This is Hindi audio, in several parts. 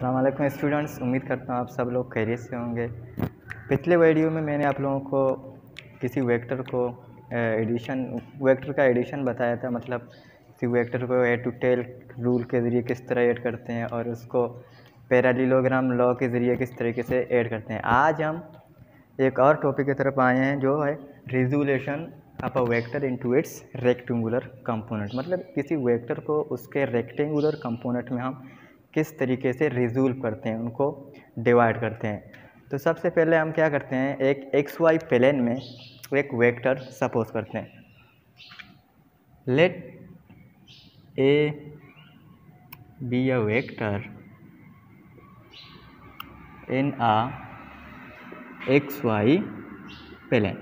अलैक्म स्टूडेंट्स उम्मीद करता हूँ आप सब लोग खैरियत से होंगे। पिछले वीडियो में मैंने आप लोगों को किसी वेक्टर को एडिशन वेक्टर का एडिशन बताया था। मतलब किसी वेक्टर को ए टू टेल रूल के ज़रिए किस तरह ऐड करते हैं और उसको पैरालीलोग्राम लॉ के ज़रिए किस तरीके से ऐड करते हैं। आज हम एक और टॉपिक की तरफ़ आए हैं, जो है resolution of a vector into its rectangular component मतलब किसी वेक्टर को उसके रेक्टेंगुलर कंपोनेंट में हम किस तरीके से रिजोल्व करते हैं, उनको डिवाइड करते हैं। तो सबसे पहले हम क्या करते हैं, एक एक्स वाई प्लेन में एक वेक्टर सपोज़ करते हैं। Let A B a vector in a x y plane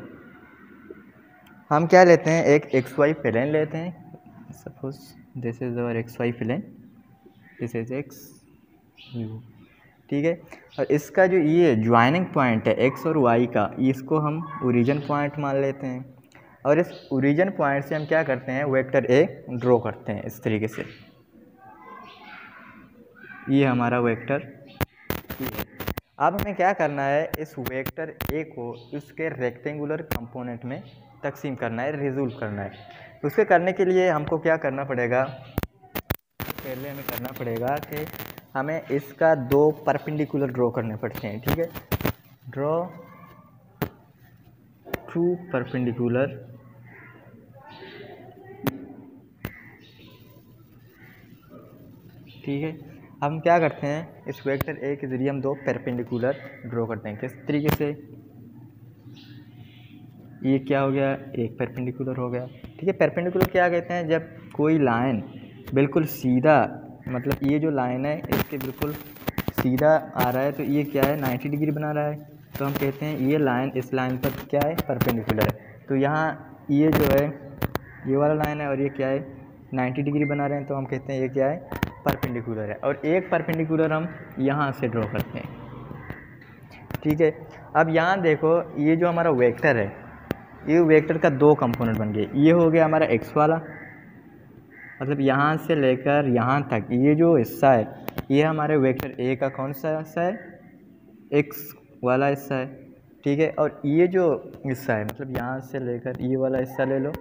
हम क्या लेते हैं, एक एक्स वाई प्लेन लेते हैं। Suppose this is our x y plane this is x you ठीक है? और इसका जो ये ज्वाइनिंग पॉइंट है एक्स और वाई का, इसको हम ओरिजिन पॉइंट मान लेते हैं। और इस ओरिजिन पॉइंट से हम क्या करते हैं? वेक्टर ए ड्रॉ करते हैं इस तरीके से। ये हमारा वेक्टर अब हमें क्या करना है? इस वेक्टर ए को उसके रेक्टेंगुलर कंपोनेंट में तकसीम करना है रिजोल्व करना है। उसके करने के लिए हमको क्या करना पड़ेगा? पहले हमें करना पड़ेगा कि हमें इसका दो परपेंडिकुलर ड्रॉ करने पड़ते हैं, ठीक है? ड्रॉ टू परपेंडिकुलर ठीक है? हम क्या करते हैं, इस वेक्टर ए के ज़रिए हम दो परपेंडिकुलर ड्रॉ करते हैं। किस तरीके से? ये क्या हो गया? एक परपेंडिकुलर हो गया। ठीक है, परपेंडिकुलर क्या कहते हैं? जब कोई लाइन बिल्कुल सीधा मतलब ये जो लाइन है, इसके बिल्कुल सीधा आ रहा है तो ये क्या है 90 डिग्री बना रहा है। तो हम कहते हैं ये लाइन इस लाइन पर क्या है परपेंडिकुलर है। तो यहाँ ये जो है, ये वाला लाइन है और ये क्या है 90 डिग्री बना रहे हैं तो हम कहते हैं ये क्या है परपेंडिकुलर है। और एक परपेंडिकुलर हम यहाँ से ड्रॉ करते हैं। ठीक है, अब यहाँ देखो, ये जो हमारा वेक्टर है, ये वेक्टर का दो कंपोनेंट बन गए। ये हो गया हमारा एक्स वाला मतलब यहाँ से लेकर यहाँ तक, ये जो हिस्सा है, ये हमारे वेक्टर ए का कौन सा हिस्सा है? एक्स वाला हिस्सा है, ठीक है? और ये जो हिस्सा है मतलब यहाँ से लेकर ये वाला हिस्सा ले लो,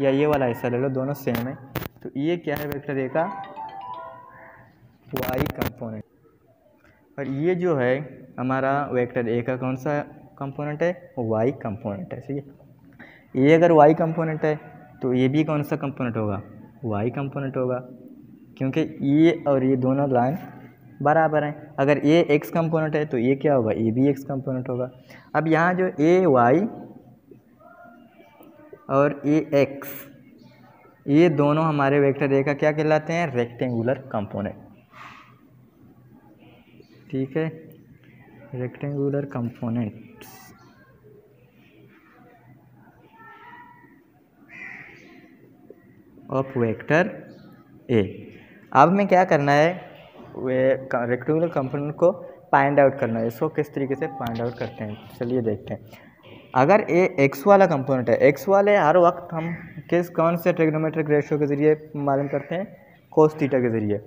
या ये वाला हिस्सा ले लो, दोनों सेम है। तो ये क्या है वेक्टर ए का? वाई कंपोनेंट और ये जो है, हमारा वेक्टर ए का कौन सा कंपोनेंट है? वाई कंपोनेंट है, ठीक है? ये अगर वाई कंपोनेंट है तो ये भी कौन सा कंपोनेंट होगा? वाई कंपोनेंट होगा, क्योंकि ये और ये दोनों लाइन बराबर हैं। अगर ए एक्स कंपोनेंट है तो ये क्या होगा? ए भी एक्स कंपोनेंट होगा। अब यहाँ जो ए वाई और ए एक्स ये दोनों हमारे वेक्टर ए का क्या कहलाते हैं? रेक्टेंगुलर कंपोनेंट ठीक है? Rectangular components of vector A. अब हमें क्या करना है? वे रेक्टेंगुलर कंपोनेंट को फाइंड आउट करना है। इसको किस तरीके से फाइंड आउट करते हैं? चलिए देखते हैं। अगर ए एक्स वाला कंपोनेंट है एक्स वाले हर वक्त हम किस, कौन से ट्रिग्नोमेट्रिक रेशियो के ज़रिए मालूम करते हैं? कोस थीटा के ज़रिए।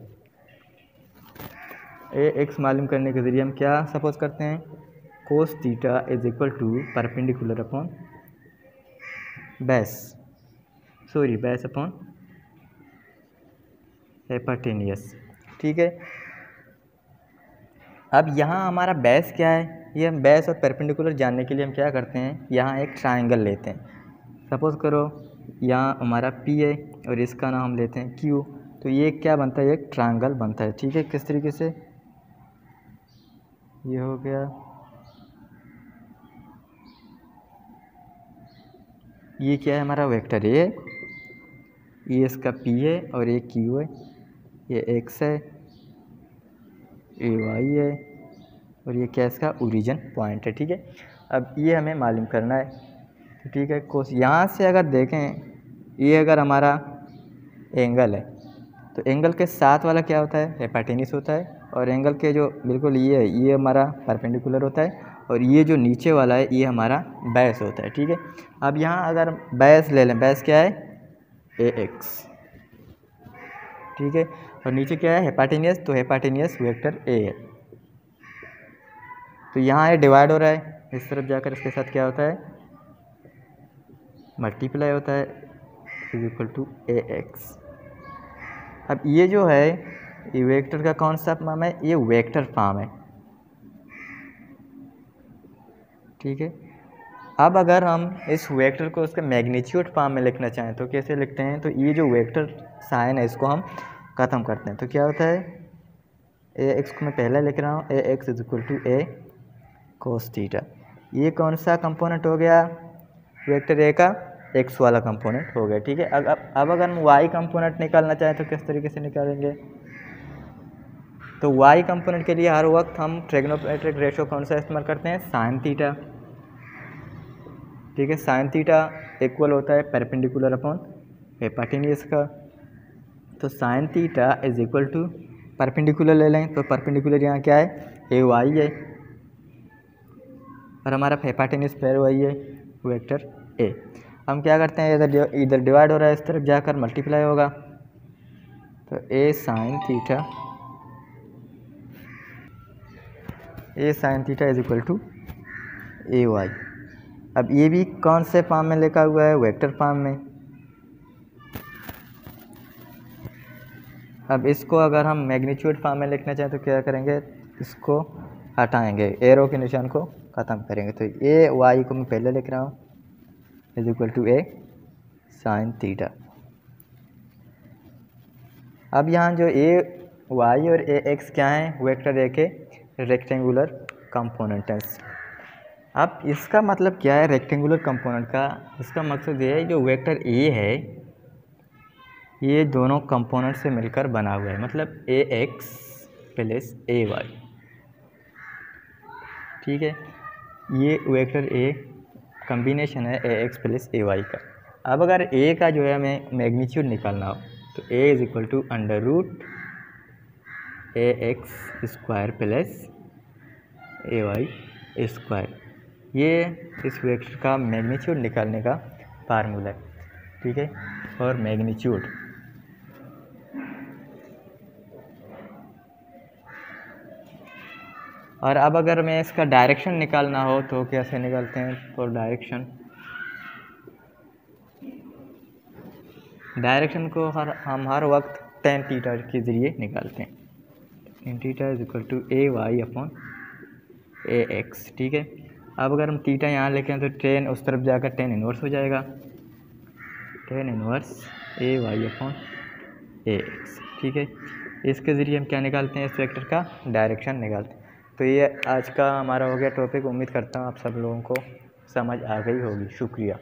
ए एक्स मालूम करने के ज़रिए हम क्या सपोज़ करते हैं? Cos theta is equal to perpendicular upon base sorry base upon hypotenuse ठीक है? अब यहाँ हमारा बेस क्या है? ये हम बेस और परपेंडिकुलर जानने के लिए हम क्या करते हैं? यहाँ एक ट्रायंगल लेते हैं। सपोज़ करो, यहाँ हमारा पी है और इसका नाम हम लेते हैं क्यू तो ये क्या बनता है? एक ट्रायंगल बनता है। ठीक है? किस तरीके से? ये हो गया। ये क्या है हमारा वेक्टर ए ये इसका पी है और ये क्यू है। ये एक्स है ए वाई है और ये क्या इसका ओरिजिन पॉइंट है, ठीक है? अब ये हमें मालूम करना है तो ठीक है कोस यहाँ से अगर देखें, ये अगर हमारा एंगल है तो एंगल के साथ वाला क्या होता है? हेपाटेनिस होता है और एंगल के जो, बिल्कुल ये है, ये हमारा परपेंडिकुलर होता है और ये जो नीचे वाला है, ये हमारा बैस होता है, ठीक है? अब यहाँ अगर बैस ले लें बैस क्या है? ए एक्स ठीक है? और नीचे क्या है? हेपाटिनियस तो हेपाटिनियस वेक्टर ए है। तो यहाँ ये डिवाइड हो रहा है। इस तरफ़ जाकर इसके साथ क्या होता है? मल्टीप्लाई होता है। Is equal to a x अब ये जो है, ये वेक्टर का कौन सा फॉर्म है, ये वेक्टर फॉर्म है। ठीक है? अब अगर हम इस वेक्टर को उसके मैग्नीट्यूड फॉर्म में लिखना चाहें तो कैसे लिखते हैं? तो ये जो वेक्टर साइन है, इसको हम ख़त्म करते हैं। तो क्या होता है? ए एक्स को मैं पहले लिख रहा हूँ। A x is equal to a cos theta ये कौन सा कंपोनेंट हो गया? वेक्टर ए का एक्स वाला कंपोनेंट हो गया, ठीक है? अब अब अगर हम वाई कंपोनेंट निकालना चाहें तो किस तरीके से निकालेंगे? तो वाई कंपोनेंट के लिए हर वक्त हम ट्रेग्नोमेट्रिक रेशो कौन सा इस्तेमाल करते हैं? साइन थीटा ठीक है? साइन थीटा इक्वल होता है परपेंडिकुलर अपॉन हेपाटिनियस का। तो sine theta is equal to perpendicular ले लें तो परपेंडिकुलर यहाँ क्या है? ए वाई है। और हमारा हेपाटिनियस पैर वाई है वेक्टर ए हम क्या करते हैं? इधर इधर डिवाइड हो रहा है इस तरफ़, जाकर मल्टीप्लाई होगा। तो a sine theta a sine theta is equal to a y अब ये भी कौन से फॉर्म में लिखा हुआ है? वेक्टर फॉर्म में। अब इसको अगर हम मैग्नीट्यूड फॉर्म में लिखना चाहें तो क्या करेंगे? इसको हटाएँगे। एरो के निशान को ख़त्म करेंगे। तो ए, वाई को मैं पहले लिख रहा हूँ। Is equal to a, sine theta. अब यहाँ जो ए, वाई और ए एक्स क्या हैं? वेक्टर ए के रेक्टेंगुलर कंपोनेंट्स अब इसका मतलब क्या है? रेक्टेंगुलर कंपोनेंट का। इसका मकसद ये है जो वेक्टर ए है ये दोनों कंपोनेंट से मिलकर बना हुआ है मतलब a x plus a y ठीक है? ये वेक्टर ए कम्बिनेशन है a x plus a y का। अब अगर ए का जो है हमें मैग्नीट्यूड निकालना हो तो a is equal to under root a x square plus a y square ये इस वेक्टर का मैग्नीट्यूड निकालने का फार्मूला है। ठीक है? और मैग्नीट्यूड और अब अगर मैं इसका डायरेक्शन निकालना हो तो कैसे निकालते हैं? तो डायरेक्शन डायरेक्शन को हर, हम हर वक्त टेन टीटा के ज़रिए निकालते हैं। Tan theta is equal to a y upon a x ठीक है? अब अगर हम तीटा यहाँ लिखें तो टेन उस तरफ़ जाकर टेन इनवर्स हो जाएगा। Tan inverse a y upon a x ठीक है? इसके ज़रिए हम क्या निकालते हैं? इस वेक्टर का डायरेक्शन निकालते हैं। तो ये आज का हमारा हो गया टॉपिक उम्मीद करता हूँ आप सब लोगों को समझ आ गई होगी. शुक्रिया.